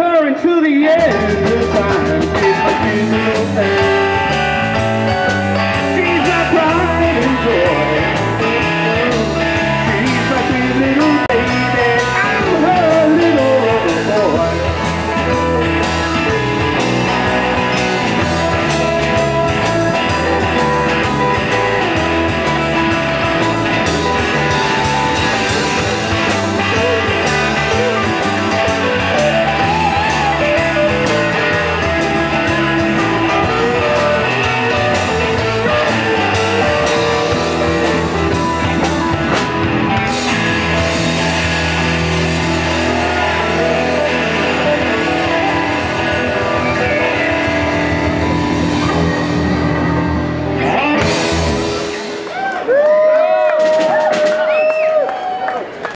her until the end.